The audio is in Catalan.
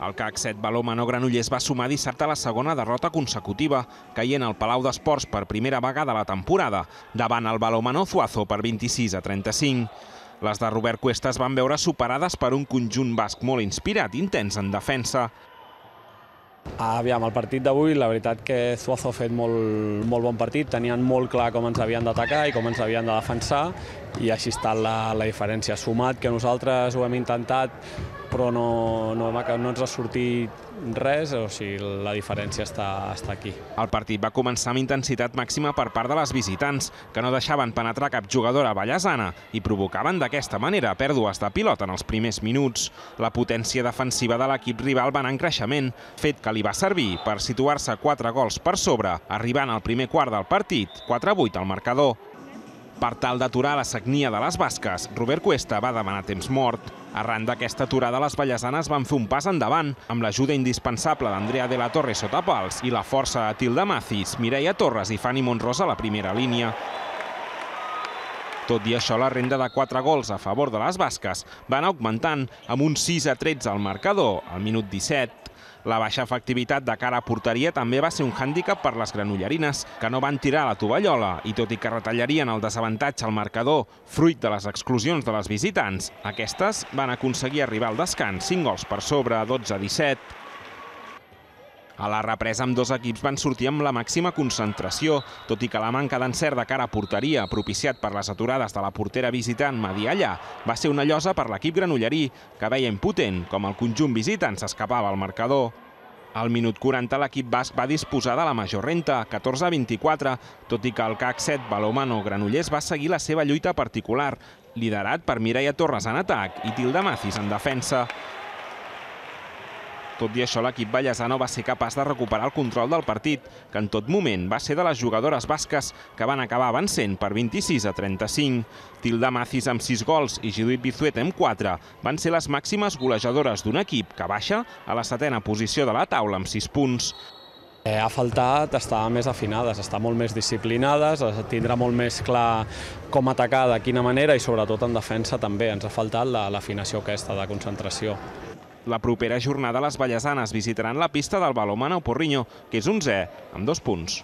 El CAC 7 Balomano Granollers va sumar dissabte la segona derrota consecutiva, caient al Palau d'Esports per primera vegada la temporada, davant el Balomano Zuazo per 26 a 35. Les de Robert Cuesta es van veure superades per un conjunt basc molt inspirat, intens en defensa. Aviam, el partit d'avui, la veritat que Zuazo ha fet molt, molt bon partit, tenien molt clar com ens havien d'atacar i com ens havien de defensar i així està la, la diferència. Sumat que nosaltres ho hem intentat però no, no, no ens ha sortit res, o sigui, la diferència està, està aquí. El partit va començar amb intensitat màxima per part de les visitants, que no deixaven penetrar cap jugadora ballesana i provocaven d'aquesta manera pèrdues de pilota en els primers minuts. La potència defensiva de l'equip rival va anar en creixement, fet que li va servir per situar-se 4 gols per sobre, arribant al primer quart del partit, 4-8 al marcador. Per tal d'aturar la sagnia de les basques, Robert Cuesta va demanar temps mort. Arran d'aquesta aturada, les ballesanes van fer un pas endavant, amb l'ajuda indispensable d'Andrea de la Torre sota pals i la força de Tilda Macis, Mireia Torres i Fanny Monrosa a la primera línia. Tot i això, la renda de 4 gols a favor de les basques van augmentant amb un 6 a 13 al marcador, al minut 17. La baixa efectivitat de cara a porteria també va ser un hàndicap per les granollerines, que no van tirar la tovallola. I tot i que retallarien el desavantatge al marcador, fruit de les exclusions de les visitants, aquestes van aconseguir arribar al descans. 5 gols per sobre, 12 a 17. A la represa amb dos equips van sortir amb la màxima concentració, tot i que la manca d'encert de cara a porteria, propiciat per les aturades de la portera visitant Medialla, va ser una llosa per l'equip granollerí, que veia impotent com el conjunt visitant s'escapava al marcador. Al minut 40 l'equip basc va disposar de la major renta, 14 a 24, tot i que el CAC 7 Balomano Granollers va seguir la seva lluita particular, liderat per Mireia Torres en atac i Tilda Macis en defensa. Tot i això, l'equip ballesano va ser capaç de recuperar el control del partit, que en tot moment va ser de les jugadores basques que van acabar avancent per 26 a 35. Tilda Macis amb 6 gols i Judit Bizuet amb 4 van ser les màximes golejadores d'un equip que baixa a la setena posició de la taula amb 6 punts. Eh, ha faltat estar més afinades, estar molt més disciplinades, tindrà molt més clar com atacar, de quina manera i sobretot en defensa també. Ens ha faltat l'afinació aquesta de concentració. La propera jornada les ballesanes visitaran la pista del Balomana Porriño, que és 11 amb dos punts.